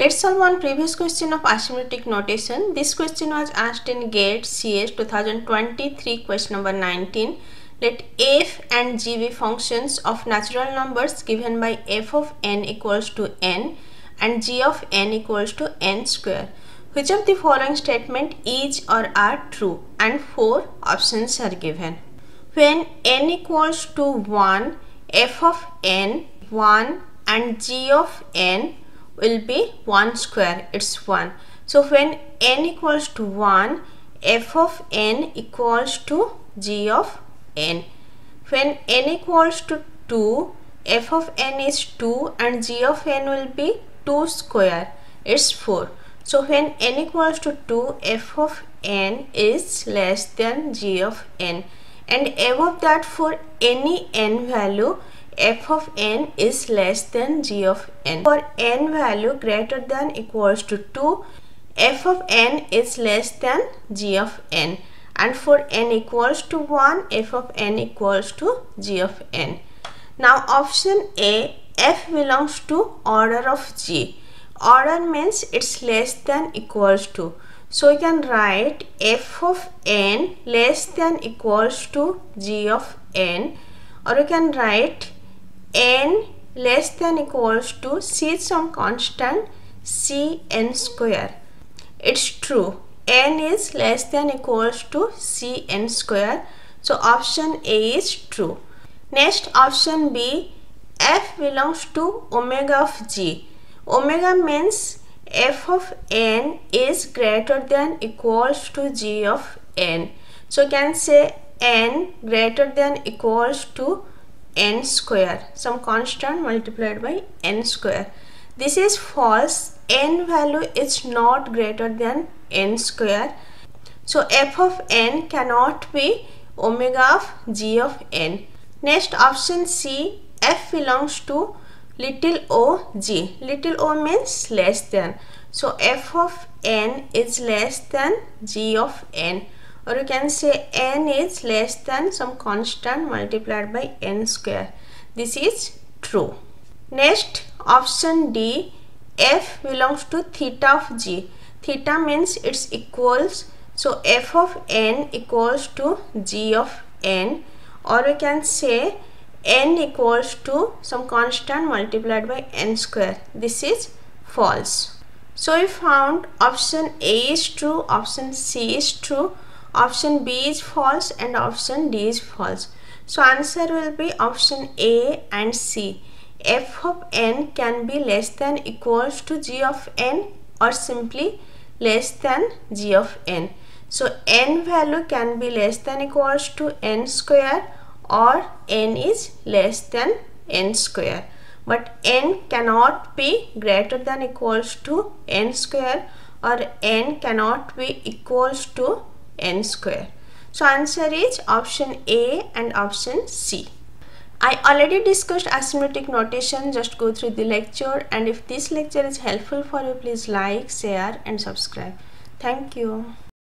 Let's solve one previous question of asymptotic notation. This question was asked in GATE CS 2023 question number 19. Let f and g be functions of natural numbers given by f of n equals to n and g of n equals to n square. Which of the following statement is or are true? And four options are given. When n equals to 1, f of n 1 and g of n will be 1 square. It's 1 so when n equals to 1 f of n equals to g of n. When n equals to 2 f of n is 2 and g of n will be 2 square. It's 4 so when n equals to 2 f of n is less than g of n. And above that for any n value f of n is less than g of n. For n value greater than equals to 2, f of n is less than g of n and for n equals to 1, f of n equals to g of n. Now option A, f belongs to order of g. Order means it's less than equals to. So you can write f of n less than equals to g of n or you can write n less than equals to c some constant c n square. It's true. n is less than equals to c n square. So option A is true. Next option B f belongs to omega of g. Omega means f of n is greater than equals to g of n. So can say n greater than equals to n square. Some constant multiplied by n square. This is false. N value is not greater than n square. So f of n cannot be omega of g of n. Next option c f belongs to little o g. Little o means less than. So f of n is less than g of n or you can say n is less than some constant multiplied by n square. This is true. Next option D f belongs to theta of g. Theta means it's equals so f of n equals to g of n or we can say n equals to some constant multiplied by n square. This is false. So we found option A is true, option C is true, option B is false and option D is false. So answer will be option A and C. f of n can be less than equals to g of n or simply less than g of n. So n value can be less than equals to n square or n is less than n square. But n cannot be greater than equals to n square or n cannot be equals to n square. So answer is option A and option C. I already discussed asymptotic notation just go through the lecture and if this lecture is helpful for you please like share and subscribe. Thank you.